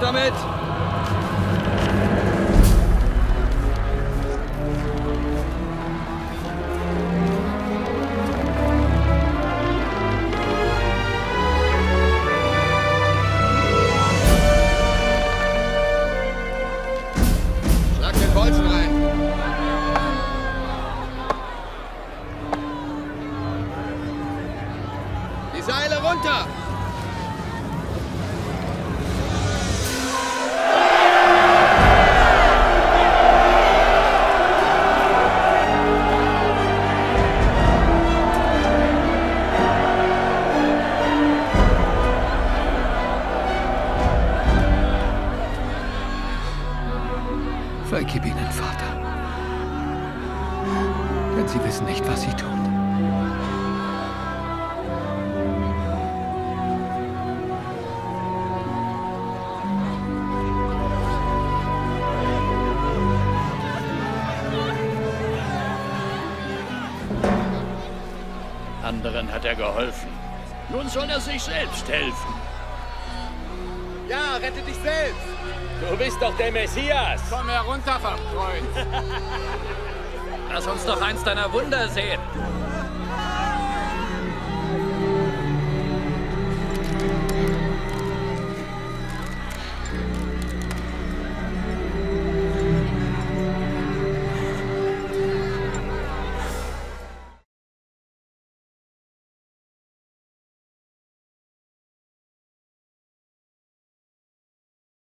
damit! Runter! Vergib ihnen, Vater. Denn sie wissen nicht, was sie tun. Anderen hat er geholfen. Nun soll er sich selbst helfen. Ja, rette dich selbst! Du bist doch der Messias. Komm herunter, Freund! Lass uns doch eins deiner Wunder sehen.